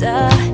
later